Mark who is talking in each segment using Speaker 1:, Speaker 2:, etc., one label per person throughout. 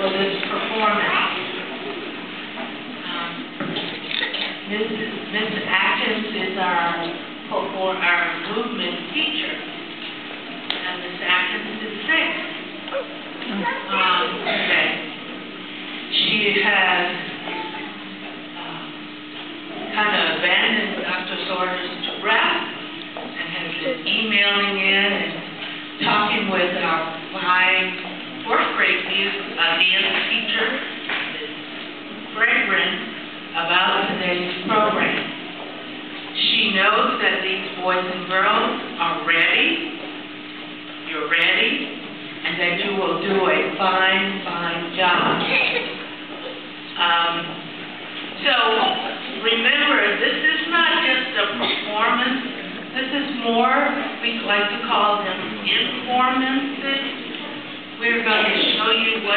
Speaker 1: religious performance. Um, Mrs. Atkins is our, for our movement teacher, and Mrs. Atkins is sick um, today. She has uh, kind of abandoned Dr. to wrap, and has been emailing in and talking with our uh, dance teacher, Brin, about today's program. She knows that these boys and girls are ready, you're ready, and that you will do a fine, fine job. Um, so, remember, this is not just a performance, this is more, we like to call them informances. We're going to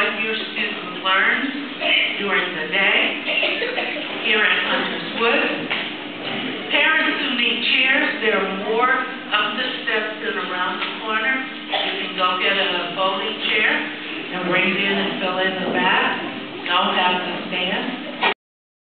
Speaker 1: what your student learns during the day here at Hunter's Wood. Parents who need chairs, there are more up the steps and around the corner. You can go get a folding chair and bring it in and fill in the back.